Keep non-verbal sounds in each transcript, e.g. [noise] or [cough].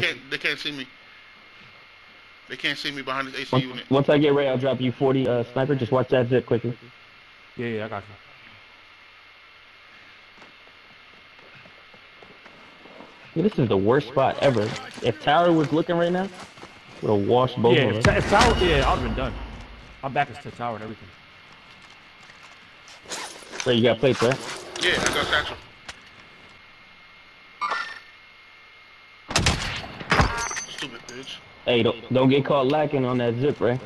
They can't. They can't see me. They can't see me behind this AC Once, unit. once I get ready, I'll drop you 40 uh, sniper. Just watch that zip quickly. Yeah, yeah, I got you. Yeah, this is the worst spot ever. If Tower was looking right now, would have washed both Yeah, of if, us. ta- if tower, yeah, I'd have been done. My back is to tower and everything. Wait, you got plates, right? Yeah, I got satchel. Bitch. Hey, don't don't get caught lacking on that zip, right?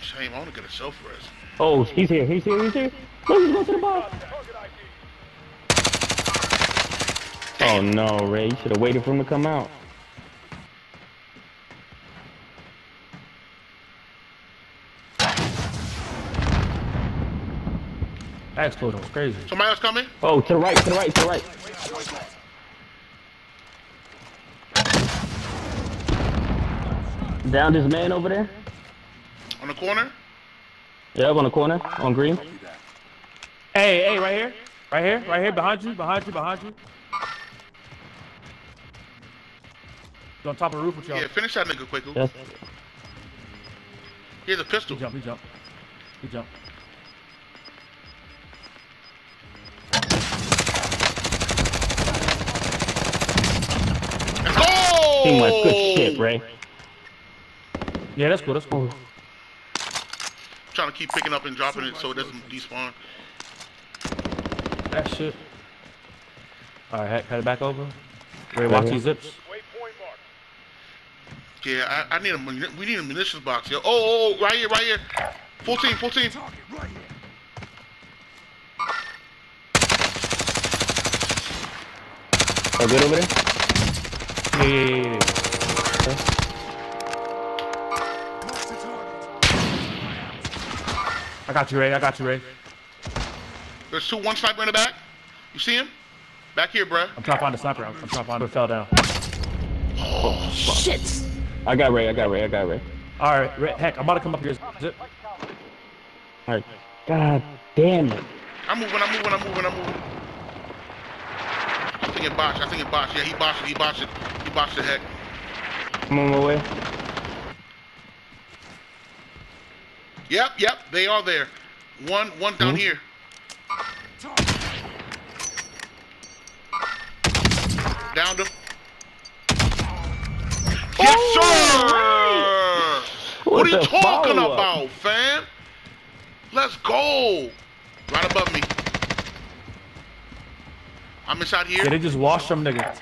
Shame. I want to get a self rest. Oh, he's here, he's here, he's here. Look, he's going to the box. Oh no, Ray, you should have waited for him to come out. That explosion was crazy. Somebody else coming? Oh, to the right, to the right, to the right. Down this man over there. On the corner? Yeah, up on the corner, on green. Hey, hey, right here, right here, right here, behind you, behind you, behind you. He's on top of the roof with y'all. Yeah, finish that nigga quick. Yes. Here's a pistol. He jump, he jump, he jump. Let's go! Team wipe, good shit, Ray. Yeah, that's cool, that's cool. trying to keep picking up and dropping it so it doesn't despawn. That shit. All right, head, head it back over. Ray, Right watch these zips. Yeah, I, I need a muni- we need a munitions box, yo. Oh, oh, oh, right here, right here. Full team, full team. Oh, good over there? Yeah, yeah, yeah, yeah. I got you, Ray. I got you, Ray. There's two, one sniper in the back. You see him? Back here, bruh. I'm trying to find the sniper. I'm, I'm trying to find. It fell down. Shit. I got Ray, I got Ray, I got Ray. All right, Ray, heck, I'm about to come up here. Zip. Alright. God damn it. I'm moving, I'm moving, I'm moving, I'm moving. I think it botched, I think it botched. Yeah, he botched it, he botched it. He botched the heck. I'm on my way. Yep, yep, they are there. One, one down Hmm? here. Downed him. Yes, sir! What, are you talking about, fam? Let's go! Right above me. I'm inside here. Yeah, they just washed some niggas.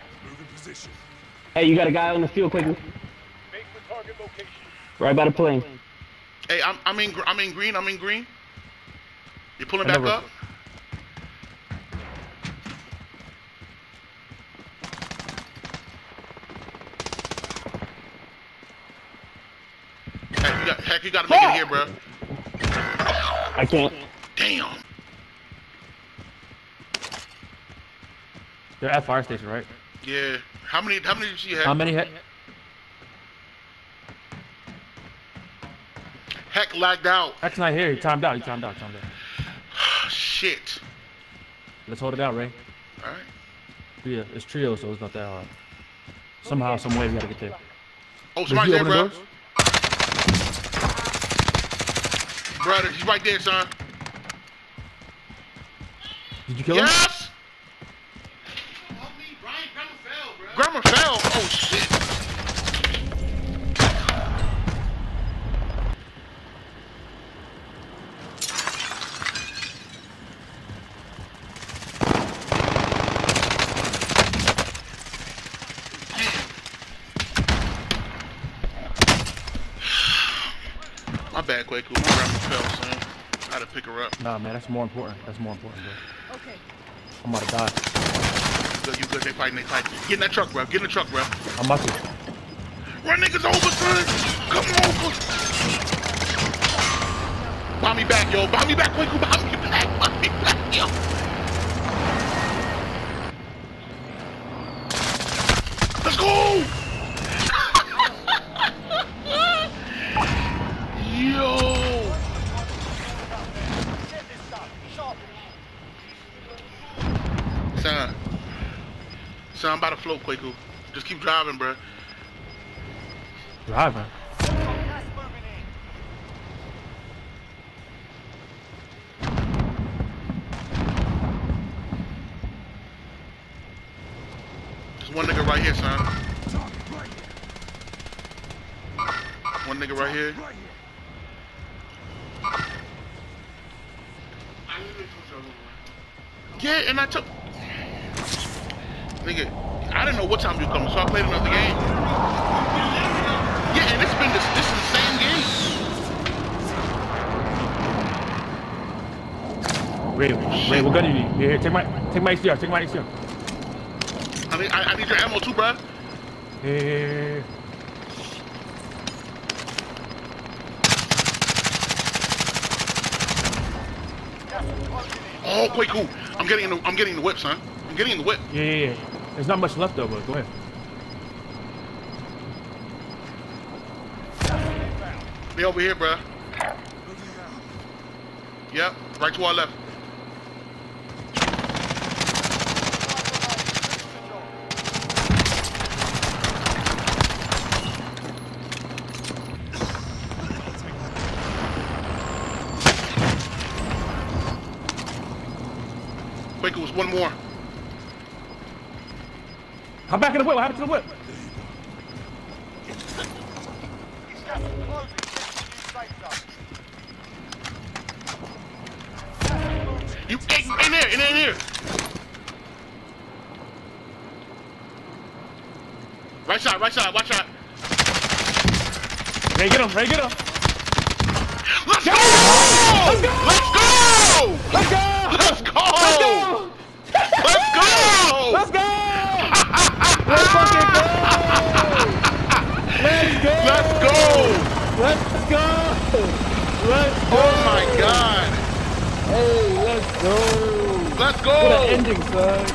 Hey, you got a guy on the field quickly. Right by the plane. Hey, I'm, I'm in I'm in green. I'm in green. You pulling back up? Heck, you got, heck, you got to make it here, bro. I can't. Damn. They're at fire station, right? Yeah. How many? How many did you have? How many? Heck? Heck lagged out. Heck's not here. He timed out. He timed out. Timed out. [sighs] Shit. Let's hold it out, Ray. All right. Yeah, it's trio, so it's not that hard. Somehow, some way, we gotta get there. Oh, Did somebody's there, open the bro. Brother, he's right there, son. Did you kill him? Yes. Grammar fell. Oh shit. My bad, Quaku. My grandma fell, son. I had to pick her up. Nah, man, that's more important. That's more important, bro. Okay. I'm about to die. Good, you good. They fighting, they fighting. Get in that truck, bro. Get in the truck, bro. I'm about to. Run niggas over, son. Come over. Buy me back, yo. Buy me back, Quaku. Buy me back. Buy me back, yo. About to float, Quaku. Just keep driving, bro. Driving. There's one nigga right here, son. One nigga right here. Yeah, and I took. Nigga, I didn't know what time you were coming, so I played another game. Yeah, and it's been this. This is the same game. Ray, Ray, what gun do you need? Here, here, take my, take my HDR, take my HDR. I need, I, I need your ammo too, bruh. Here, here. Oh, quite cool. I'm getting in the. I'm getting in the whip, son. I'm getting in the whip. Yeah, yeah, yeah. There's not much left over. go ahead. They over here, bruh. Yep, right to our left. Quick, it was one more. Come back in the whip. What happened to the whip? You in, in there, in there, in there. Right side, right side, watch out. Ray, get him. Ray, get him. Let's go! Let's go! Oh my god! Hey, let's go! Let's What an ending, son!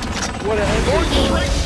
What an ending! Going straight